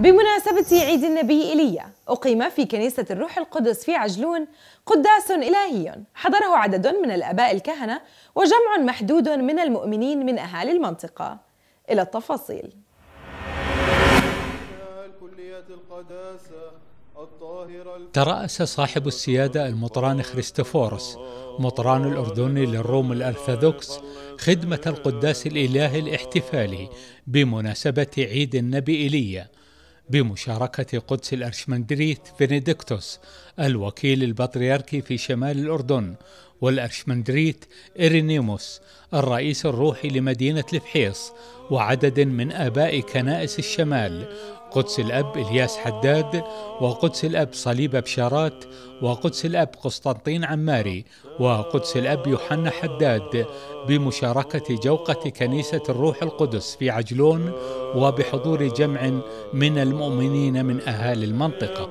بمناسبة عيد النبي إيليا أقيم في كنيسة الروح القدس في عجلون قداس إلهي. حضره عدد من الآباء الكهنة وجمع محدود من المؤمنين من أهالي المنطقة. إلى التفاصيل. ترأس صاحب السيادة المطران خريستوفورس مطران الأردني للروم الأرثوذكس خدمة القداس الإلهي الاحتفالي بمناسبة عيد النبي إيليا. بمشاركة قدس الأرشمندريت فينيدكتوس الوكيل البطريركي في شمال الأردن والأرشمندريت إرينيموس الرئيس الروحي لمدينة الفحيص وعدد من آباء كنائس الشمال قدس الأب إلياس حداد وقدس الأب صليب بشارات وقدس الأب قسطنطين عماري وقدس الأب يوحنا حداد بمشاركة جوقة كنيسة الروح القدس في عجلون وبحضور جمع من المؤمنين من أهالي المنطقة.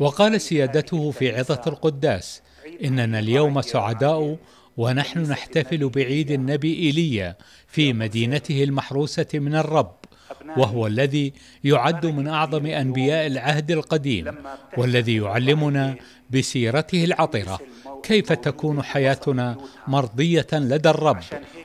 وقال سيادته في عظة القداس إننا اليوم سعداء ونحن نحتفل بعيد النبي إيليا في مدينته المحروسة من الرب. وهو الذي يعد من أعظم أنبياء العهد القديم والذي يعلمنا بسيرته العطرة كيف تكون حياتنا مرضية لدى الرب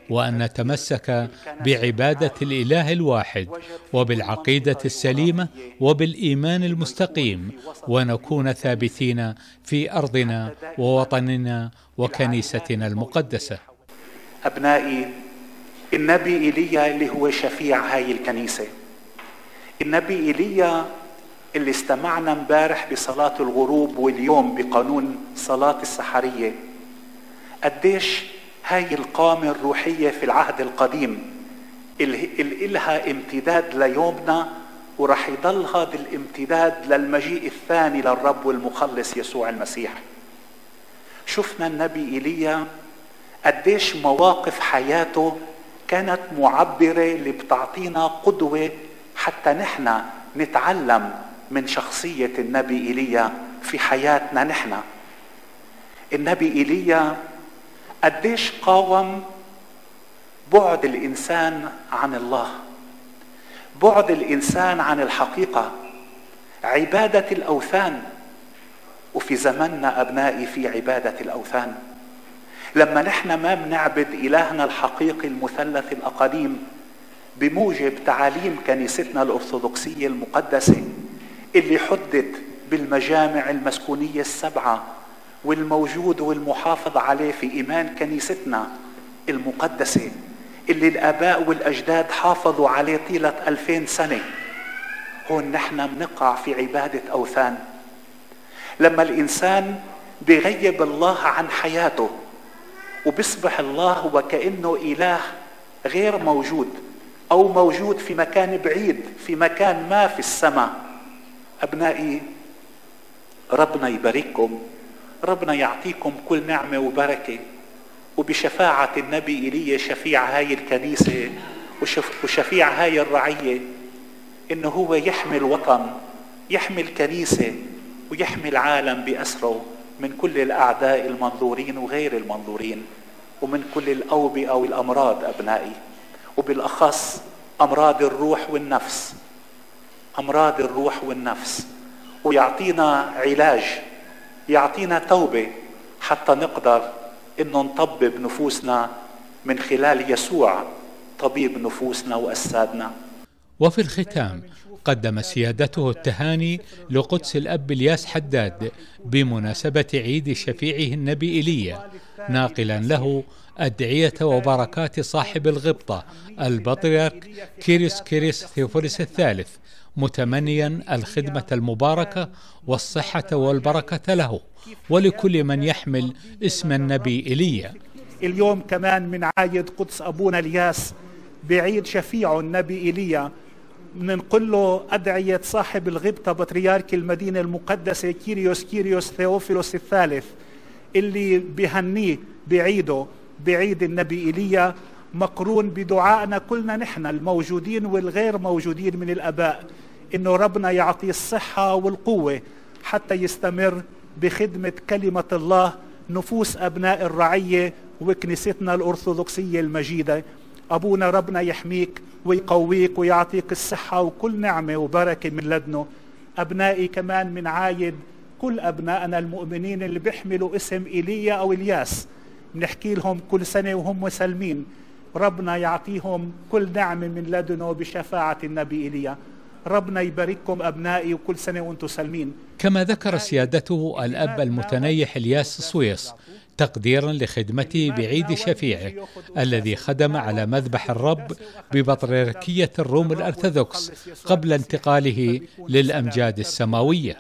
وأن نتمسك بعبادة الإله الواحد وبالعقيدة السليمة وبالإيمان المستقيم ونكون ثابتين في أرضنا ووطننا وكنيستنا المقدسة. أبنائي النبي إيليا اللي هو شفيع هاي الكنيسة. النبي إيليا اللي استمعنا امبارح بصلاة الغروب واليوم بقانون صلاة السحرية. قديش هاي القامة الروحية في العهد القديم اللي إلها امتداد ليومنا ورح يضل هذا الامتداد للمجيء الثاني للرب والمخلص يسوع المسيح. شفنا النبي ايليا قديش مواقف حياته كانت معبرة اللي بتعطينا قدوة حتى نحن نتعلم من شخصية النبي إيليا في حياتنا نحن. النبي إيليا قديش قاوم بعد الإنسان عن الله بعد الإنسان عن الحقيقة عبادة الأوثان. وفي زمننا أبنائي في عبادة الأوثان. لما نحن ما بنعبد إلهنا الحقيقي المثلث الاقاليم بموجب تعاليم كنيستنا الأرثوذكسية المقدسة اللي حدت بالمجامع المسكونية السبعة والموجود والمحافظ عليه في إيمان كنيستنا المقدسة اللي الآباء والأجداد حافظوا عليه طيلة ألفين سنة. هون نحن بنقع في عبادة أوثان. لما الإنسان بيغيب الله عن حياته وبيصبح الله وكأنه إله غير موجود أو موجود في مكان بعيد في مكان ما في السماء. أبنائي ربنا يبارككم ربنا يعطيكم كل نعمة وبركة وبشفاعة النبي إيليا شفيع هاي الكنيسة وشفيع هاي الرعية إنه هو يحمي الوطن يحمي الكنيسة ويحمي العالم بأسره. من كل الأعداء المنظورين وغير المنظورين ومن كل الأوبئة والأمراض أبنائي وبالأخص أمراض الروح والنفس. أمراض الروح والنفس. ويعطينا علاج يعطينا توبة حتى نقدر إنه نطبب نفوسنا من خلال يسوع طبيب نفوسنا وأجسادنا. وفي الختام قدم سيادته التهاني لقدس الأب الياس حداد بمناسبة عيد شفيعه النبي إيليا ناقلا له أدعية وبركات صاحب الغبطة البطريرك كيريوس كيريوس ثيوفيلوس الثالث متمنيا الخدمة المباركة والصحة والبركة له ولكل من يحمل اسم النبي إيليا. اليوم كمان منعايد قدس أبونا الياس بعيد شفيعه النبي إيليا بننقل له أدعية صاحب الغبطة بطريرك المدينة المقدسة كيريوس كيريوس ثيوفيلوس الثالث اللي بهنيه بعيده بعيد النبي إيليا مقرون بدعائنا كلنا نحن الموجودين والغير موجودين من الآباء إنه ربنا يعطيه الصحة والقوة حتى يستمر بخدمة كلمة الله نفوس أبناء الرعية وكنيستنا الأرثوذكسية المجيدة. أبونا ربنا يحميك ويقويك ويعطيك الصحة وكل نعمة وبركة من لدنه. أبنائي كمان من عايد كل أبنائنا المؤمنين اللي بيحملوا اسم إيليا أو إلياس بنحكي لهم كل سنة وهم مسلمين. ربنا يعطيهم كل نعمة من لدنه بشفاعة النبي إيليا. ربنا يبارككم أبنائي وكل سنة وأنتم سالمين كما ذكر سيادته الأب المتنيح إلياس سويس تقديرا لخدمته بعيد شفيعه الذي خدم على مذبح الرب ببطريركية الروم الأرثوذكس قبل انتقاله للأمجاد السماوية.